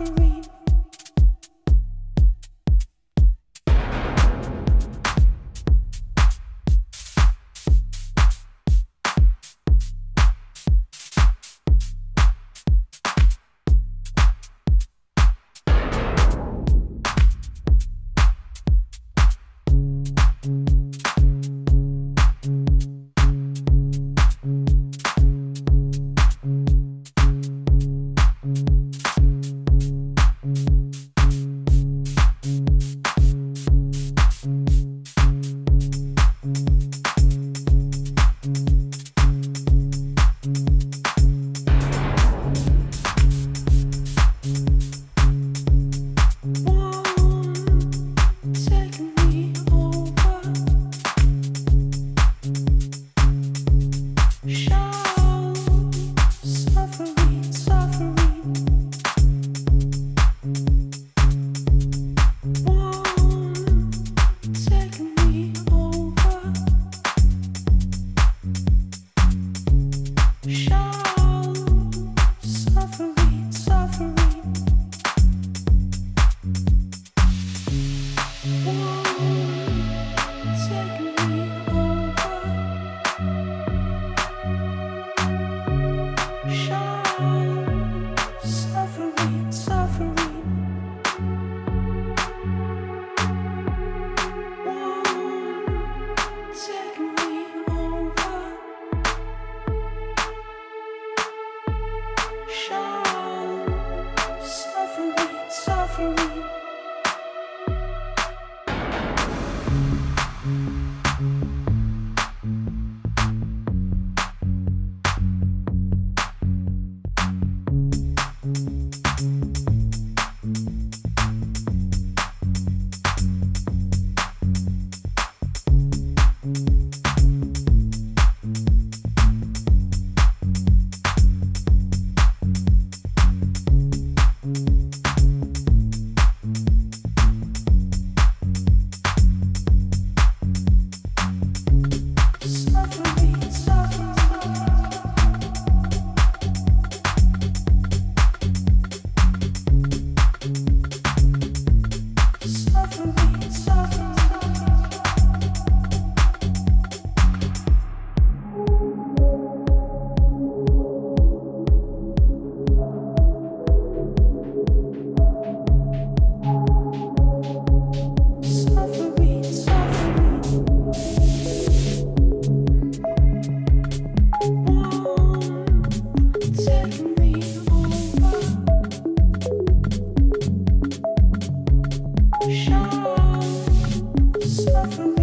suffering. you. suffer